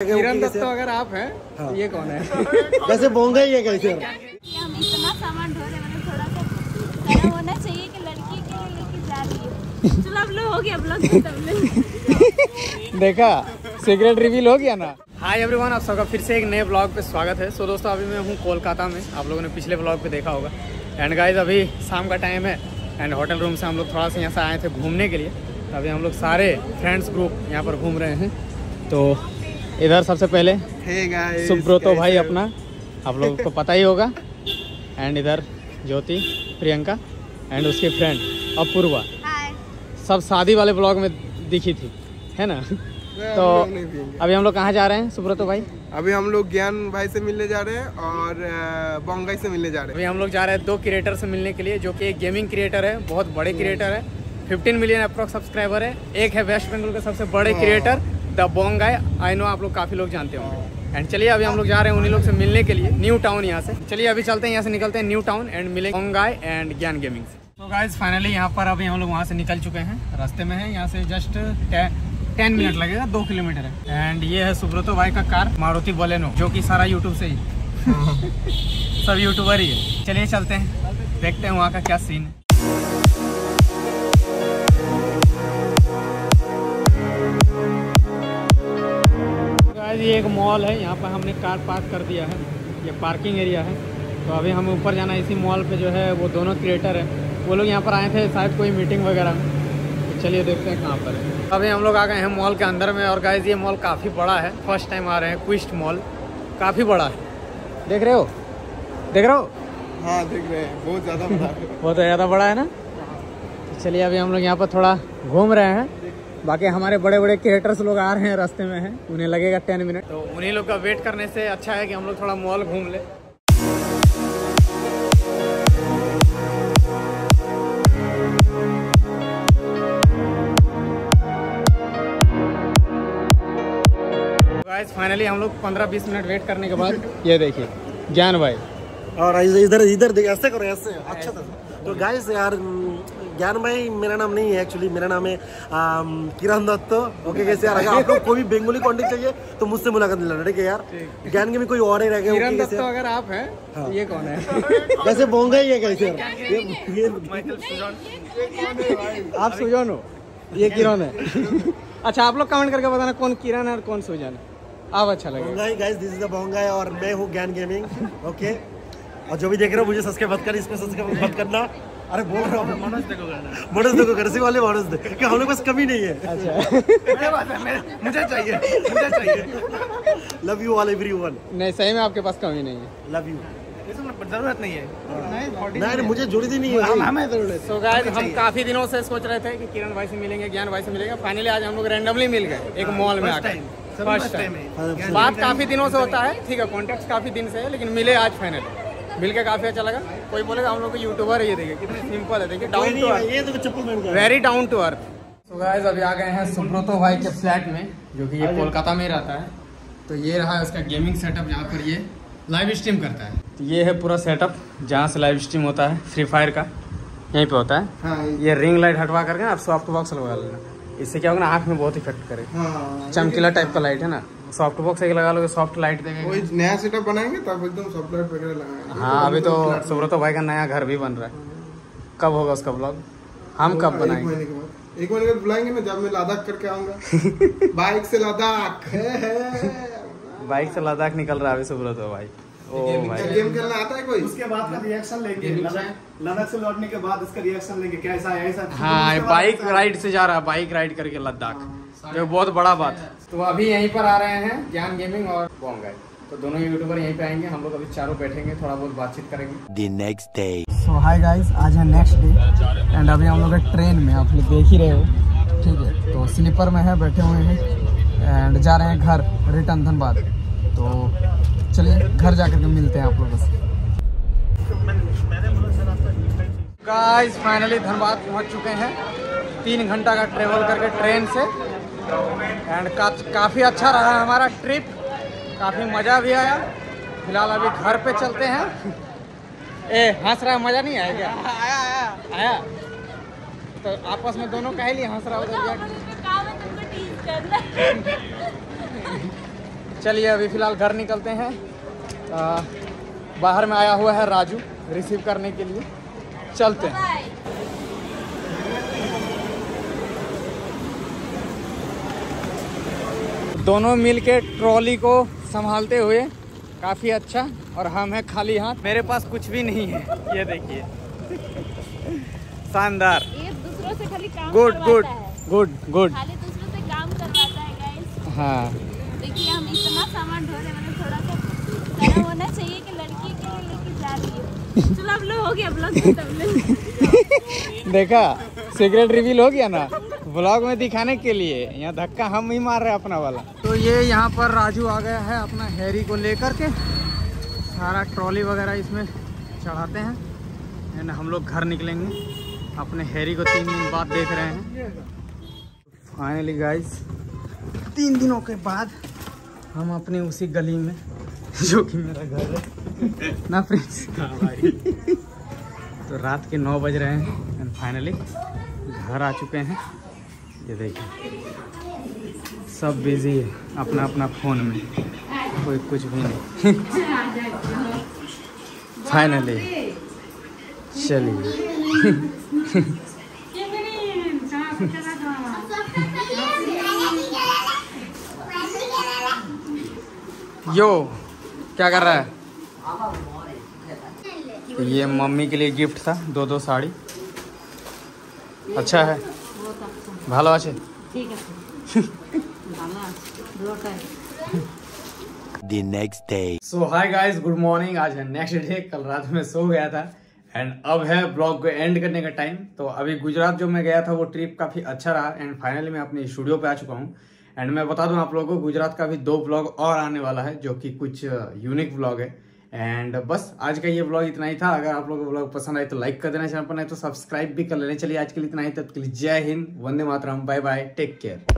किरण दत्त अगर आप हैं तो ये कौन है? वैसे बोंगा ही है कैसे हम इतना सामान ढो रहे हैं मतलब थोड़ा सा होना चाहिए कि लड़की के लिए लेके जा रही है। चलो अब लोग हो गया ब्लॉग खत्म देखा सीक्रेट रिवील हो गया ना? हाय एवरीवन आप सबका फिर से एक नए ब्लॉग पे स्वागत है। सो so, दोस्तों अभी मैं हूँ कोलकाता में। आप लोगों ने पिछले ब्लॉग पे देखा होगा। एंड गाइज़ अभी शाम का टाइम है। एंड होटल रूम से हम लोग थोड़ा सा यहाँ से आए थे घूमने के लिए। तो अभी हम लोग सारे फ्रेंड्स ग्रुप यहाँ पर घूम रहे हैं। तो इधर सबसे पहले। सुब्रोतो भाई अपना आप लोग को पता ही होगा। एंड इधर ज्योति प्रियंका एंड उसकी फ्रेंड अपूर्वा। सब शादी वाले ब्लॉग में दिखी थी है ना? तो अभी हम लोग कहाँ जा रहे हैं सुब्रतो भाई? अभी हम लोग ज्ञान भाई से मिलने जा रहे हैं और बोंगाई से मिलने जा रहे हैं। अभी हम लोग जा रहे हैं दो क्रिएटर से मिलने के लिए जो कि एक गेमिंग क्रिएटर है बहुत बड़े क्रिएटर है। 15 मिलियन अप्रोक्स सब्सक्राइबर है। एक है वेस्ट बंगाल के सबसे बड़े creator the Bong guy. I know आप लोग काफ़ी लोग जानते होंगे। एंड चलिए अभी हम लोग जा रहे हैं उन्हीं लोग से मिलने के लिए न्यू टाउन यहाँ से। चलिए अभी चलते हैं, यहाँ से निकलते हैं न्यू टाउन एंड मिले बोंगाई एंड ज्ञान गेमिंग से। तो गाइज़ फाइनली यहाँ पर अभी हम लोग वहाँ से निकल चुके हैं। रास्ते में है, यहाँ से जस्ट टेन मिनट लगेगा, दो किलोमीटर है। एंड ये है सुब्रतो भाई का कार, मारुति बोलेनो, जो कि सारा यूट्यूब से ही। सब यूट्यूबर ही है। चलिए चलते हैं। देखते हैं वहाँ का क्या सीन है। ये एक मॉल है यहाँ पर हमने कार पार्क कर दिया है। ये पार्किंग एरिया है। तो अभी हमें ऊपर जाना है इसी मॉल पे जो है वो दोनों क्रिएटर है। वो लोग यहाँ पर आए थे शायद कोई मीटिंग वगैरह। में तो चलिए देखते हैं कहाँ पर है। अभी हम लोग आ गए हैं मॉल के अंदर में और गाइज़ ये मॉल काफ़ी बड़ा है। फ़र्स्ट टाइम आ रहे हैं क्विस्ट मॉल काफ़ी बड़ा है। देख रहे हो? देख रहे हो? हाँ देख रहे हैं। बहुत ज़्यादा बड़ा है। बहुत ज़्यादा बड़ा है ना? तो चलिए अभी हम लोग यहाँ पर थोड़ा घूम रहे हैं। बाकी हमारे बड़े बड़े क्रिएटर्स लोग आ रहे हैं रास्ते में हैं उन्हें लगेगा टेन मिनट तो उन्हीं लोग का वेट करने से अच्छा है कि हम लोग थोड़ा मॉल घूम ले। गाइस फाइनली हम लोग 15-20 मिनट वेट करने के बाद ये देखिए ज्ञान भाई। और इधर इधर ऐसे करो ऐसे। अच्छा था। तो गाइस यार ज्ञान भाई मेरा नाम नहीं है एक्चुअली मेरा नाम है किरण दत्त। ओके कैसे यार अगर आप लोग कोई भी बंगाली कॉन्टेक्ट चाहिए तो मुझसे मुलाकात दिलाना ठीक है यार? ज्ञान के भी कोई और ही रह दत्त अगर आप हैं तो ये कौन है? वैसे बोंगा ही है कैसे आप सुजन हो? ये किरण है। अच्छा आप लोग कमेंट करके बताना कौन किरण है और कौन सुजन है। आप अच्छा लगेगा। बोंगा गाइस दिस इज़ द बोंगा है और मैं हूँ ज्ञान गेमिंग ओके और जो भी देख रहे हो मुझे सब्सक्राइब मत कर इसमें सब्सक्राइब मत करना। अरे बोल रहा हूँ। मनोज देखो मनोज देखो घर से वाले मनोज दे कि हम लोग पास कमी नहीं है? अच्छा। मुझे चाहिए मुझे चाहिए। लव यू ऑल एवरीवन नहीं सही में आपके पास कमी नहीं है। लव यू ज़रूरत नहीं है। नहीं नहीं मुझे जुड़ी थी नहीं है। हमें ज़रूरत सो गाइस हम काफ़ी दिनों से सोच रहे थे कि किरण भाई से मिलेंगे ज्ञान भाई से मिलेंगे। फाइनली आज हम लोग रैंडमली मिल गए एक मॉल में आकर। फ़र्स्ट टाइम बात काफ़ी दिनों से होता है ठीक है कॉन्टेक्ट काफ़ी दिन से है लेकिन मिले आज फाइनली मिल के काफ़ी अच्छा लगा। कोई बोलेगा हम लोग को यूट्यूबर है ये देखिए कितने सिंपल है देखिए डाउन टू आया। वेरी डाउन टू अर्थ तो गाइस अभी आ गए हैं सुब्रतो भाई के फ्लैट में जो कि ये कोलकाता में रहता है। तो ये रहा उसका गेमिंग सेटअप जहाँ पर ये लाइव स्ट्रीम करता है। तो ये है पूरा सेटअप जहाँ से लाइव स्ट्रीम होता है फ्री फायर का। यहीं पे होता है। हाँ ये रिंग लाइट हटवा करके आप सॉफ्ट बॉक्स लगवा लेना। इससे क्या होगा ना आँख में बहुत इफ़ेक्ट करेगा। हाँ चमकीला टाइप का लाइट है ना। सॉफ्ट बॉक्स एक लगा लोगे सॉफ्ट लाइट देगा कोई नया सेटअप बनाएँगे तब एकदम सॉफ्टवेयर वगैरह लगाएँगे। हाँ अभी तो सुब्रतो भाई का नया घर भी बन रहा है। कब होगा उसका ब्लॉग हम कब बनाएँगे? महीने के बाद। एक महीने के बाद बुलाएँगे ना जब मैं लद्दाख करके आऊँगा। बाइक से लद्दाख बाइक से लद्दाख निकल रहा है अभी सुब्रतो भाई। भाई। गेम खेलना आता है कोई? उसके बाद का रिएक्शन लेंगे। लद्दाख लद्दाख से लौटने के बाद इसका रिएक्शन लेंगे। कैसा है ऐसा? हाँ बाइक राइड से जा रहा है बाइक राइड करके लद्दाख जो बहुत बड़ा बात है। तो अभी यहीं पर आ रहे हैं ज्ञान गेमिंग और बॉन्गाई तो दोनों यूट्यूबर यहीं पे आएँगे हम लोग अभी चारों बैठेंगे थोड़ा बहुत बातचीत करेंगे। The next day. So hi guys आज है नेक्स्ट डे एंड अभी हम लोग हैं ट्रेन में आप लोग देख ही रहे हो ठीक है? तो स्लीपर में है बैठे हुए हैं एंड जा रहे हैं घर रिटर्न धनबाद। तो चलिए घर जाकर के मिलते हैं आप लोगों से गाइस फाइनली धनबाद पहुँच चुके हैं। तीन घंटा का ट्रेवल करके ट्रेन से। एंड का, काफ़ी अच्छा रहा हमारा ट्रिप काफ़ी मज़ा भी आया। फ़िलहाल अभी घर पे चलते हैं। ए हंस रहा मज़ा नहीं आया क्या? आया। आया आया तो आपस में दोनों कह लिए हंस रहा उधर चलिए अभी फ़िलहाल घर निकलते हैं। आ, बाहर में आया हुआ है राजू रिसीव करने के लिए। चलते हैं। दोनों मिलके ट्रॉली को संभालते हुए काफ़ी अच्छा और हम हैं खाली हाथ। मेरे पास कुछ भी नहीं है। ये देखिए। शानदार। एक दूसरों से खाली काम गुड गुड गुड गुड खाली दूसरों से काम करवाता है गाइस हाँ। देखिए हम इतना सामान ढो रहे हैं मतलब थोड़ा सा होना चाहिए कि लड़की के लिए लेके जा रही है। चलो अब लोग हो गया ब्लॉग देखा सिगरेट रिवील हो गया ना? ब्लॉग में दिखाने के लिए। यहाँ धक्का हम ही मार रहे हैं अपना वाला। तो ये यहाँ पर राजू आ गया है अपना हैरी को लेकर के। सारा ट्रॉली वगैरह इसमें चढ़ाते हैं। एंड हम लोग घर निकलेंगे। अपने हैरी को तीन दिन बाद देख रहे हैं। फाइनली गाइस तीन दिनों के बाद हम अपने उसी गली में, जो कि मेरा घर है। ना प्रिंस तो रात के नौ बज रहे हैं। एंड फाइनली घर आ चुके हैं। ये देखिए। सब बिजी है अपना अपना फ़ोन में कोई कुछ भी नहीं फाइनली चलिए यो क्या कर रहा है ये मम्मी के लिए गिफ्ट था दो दो साड़ी अच्छा है ভালো আছে the next day. So hi guys good morning आज है नेक्स्ट डे कल रात में सो गया था। एंड अब है ब्लॉग को एंड करने का टाइम तो अभी गुजरात जो मैं गया था, वो ट्रिप काफ़ी अच्छा रहा। एंड फाइनली मैं अपने स्टूडियो पे आ चुका हूँ। एंड मैं बता दूँ आप लोगों को, गुजरात का भी दो ब्लॉग और आने वाला है, जो कि कुछ यूनिक ब्लॉग है। एंड बस, आज का ये ब्लॉग इतना ही था। अगर आप लोगों को ब्लॉग पसंद आए तो लाइक कर देना चैनल पर, नहीं तो सब्सक्राइब भी कर लेना। चलिए, आज के लिए इतना ही। तब के लिए Jai Hind, Vande Mataram. Bye bye take care